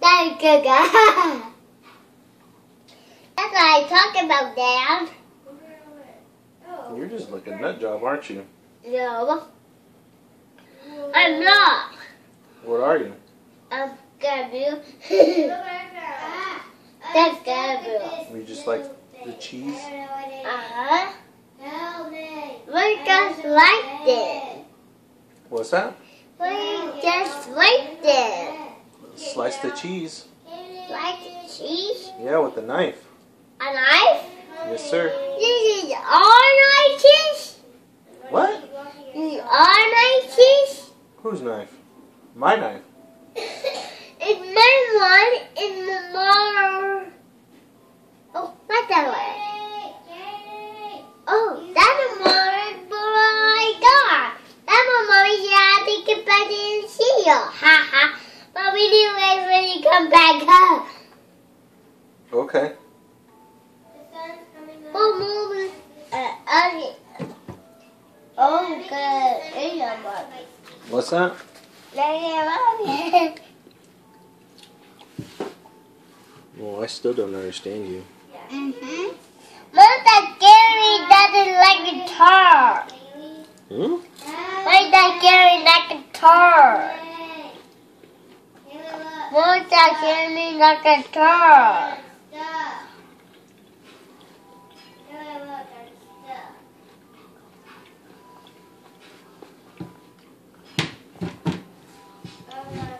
That's good. That's what I talk about, Dad. You're just looking nut job, aren't you? No. I'm not. What are you? I'm Gabriel. That's Gabriel. You just like the cheese? Uh-huh. We just like this. What's that? We just like this. Slice the cheese. Slice the cheese. Yeah, with the knife. A knife? Yes, sir. This is all knives? What? This is all knives? Whose knife? My knife. It's my one in the mother. Oh, not that one. Oh, that's a mother, but I got. That's a mother, yeah, I think it's back in see you. Ha ha. But we do wait when you come back home. Okay. Oh, move. Uh, okay. Oh, good. A mother. What's that? Well, I still don't understand you. Mm-hmm. Mom, that Gary doesn't like guitar. Hmm? Why that Gary like guitar? Mom, that Gary like guitar.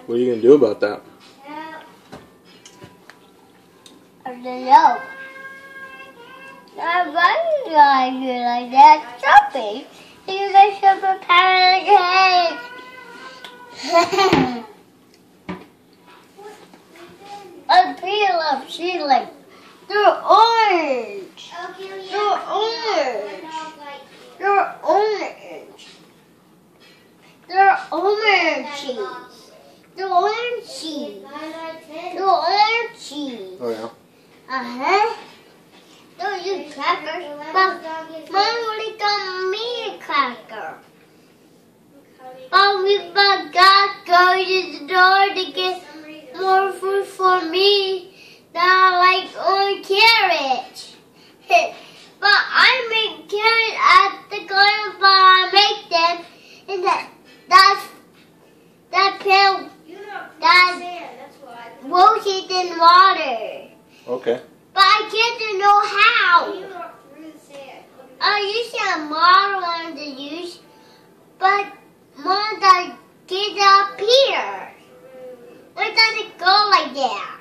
What are you gonna do about that? I don't know. I'm running like you like that shopping. You guys should prepare cake. I feel up. She like they're orange. They're orange. They're orange. They're orange. They're orange. They're orange. Oh yeah. Uh huh. Don't use crackers. But Mom only got me a cracker. But we forgot go to the door to get more food for me that I like on carrot. but I make carrot at the garden but I make them and that that's that pill that roasted in water. Okay. But I can't know how. I used a model on the use, but mom that get up here. Why does it go like that?